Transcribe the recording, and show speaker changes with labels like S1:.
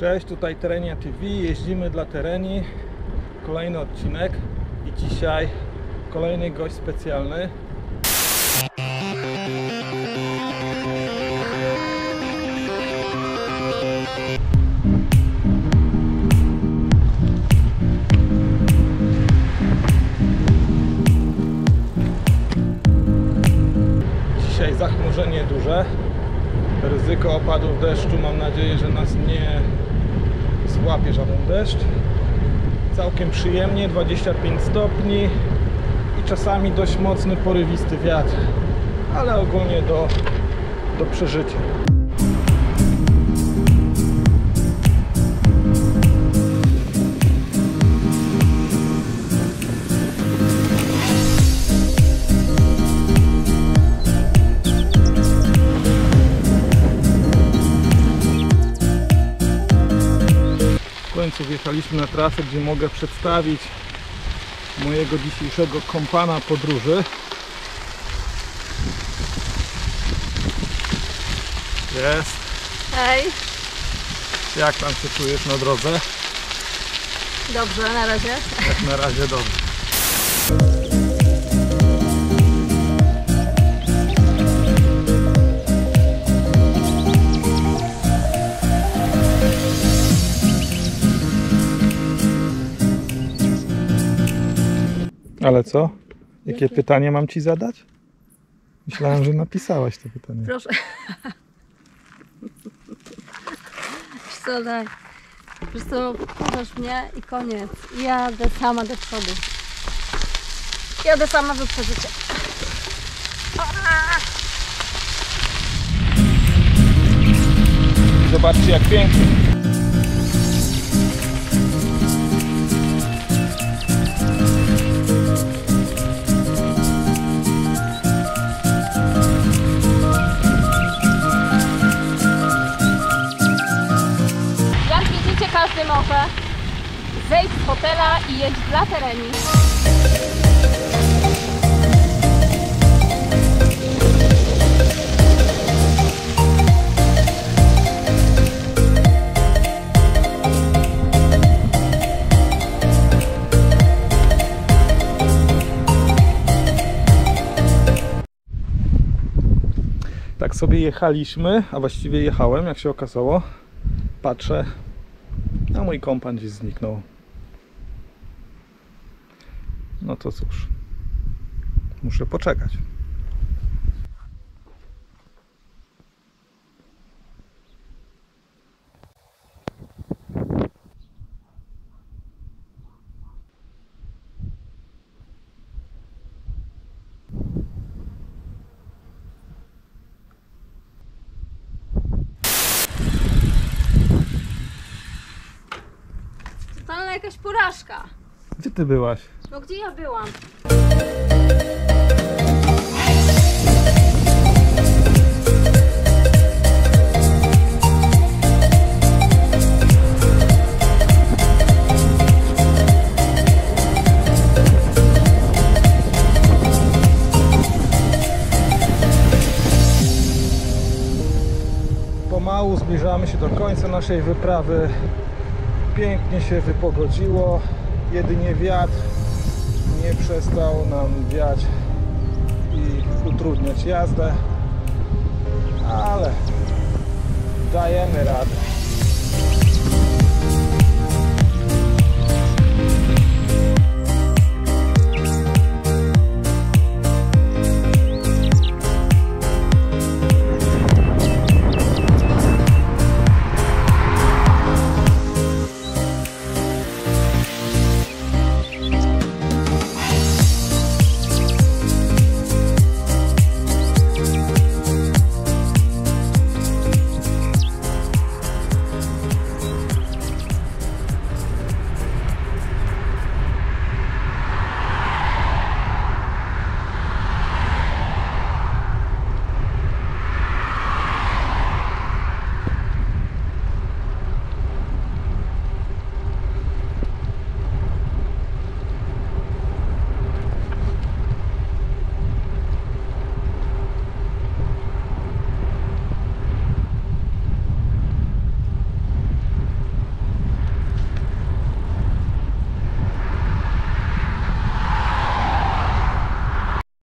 S1: Cześć, tutaj Terenia TV, jeździmy dla Tereni. Kolejny odcinek i dzisiaj kolejny gość specjalny. Dzisiaj zachmurzenie duże, ryzyko opadów deszczu. Mam nadzieję, że nas nie złapie żaden deszcz. Całkiem przyjemnie, 25 stopni i czasami dość mocny, porywisty wiatr, ale ogólnie do, do przeżycia. Końcu wjechaliśmy na trasę, gdzie mogę przedstawić mojego dzisiejszego kompana podróży. Jest.
S2: Hej,
S1: Jak tam się czujesz na drodze?
S2: dobrze, na razie.
S1: Jak na razie dobrze. Ale co? Jakie pytanie mam ci zadać? Myślałem, że napisałaś to pytanie.
S2: Proszę. Wiesz co, daj. Wiesz co, pokaż mnie i koniec. Jadę sama do przodu. Jadę sama wy przeżycie.
S1: Zobaczcie jak pięknie.
S2: Każdy może zejść z hotela i jeść dla tereni.
S1: Tak sobie jechaliśmy, a właściwie jechałem, jak się okazało. Patrzę, a mój kompan gdzieś zniknął. No to cóż, muszę poczekać.
S2: Jakaś porażka.
S1: Gdzie ty byłaś?
S2: No gdzie ja byłam?
S1: Pomału zbliżamy się do końca naszej wyprawy. Pięknie się wypogodziło. Jedynie wiatr nie przestał nam wiać i utrudniać jazdę. Ale dajemy radę.